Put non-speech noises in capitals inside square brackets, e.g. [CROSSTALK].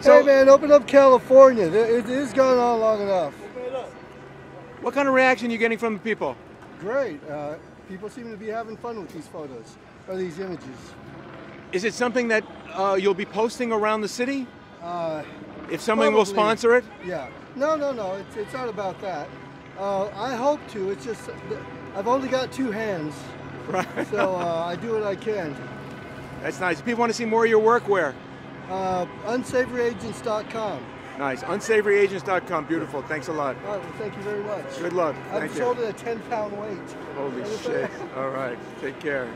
So- hey man, open up California. It, has gone on long enough. What kind of reaction are you getting from the people? Great. Uh, people seem to be having fun with these photos or these images. Is it something that uh, you'll be posting around the city? Uh, If someone will sponsor it? yeah. No, no, no. It's, it's not about that. Uh, I hope to. It's just I've only got two hands, [LAUGHS] Right. so uh, I do what I can. That's nice. If people want to see more of your work, where? Uh, unsavoryagents.com. Nice. Unsavoryagents.com. Beautiful. Thanks a lot. All right. Well, thank you very much. Good luck. I've you. sold it 10 pound weight. Holy shit. All right. Take care.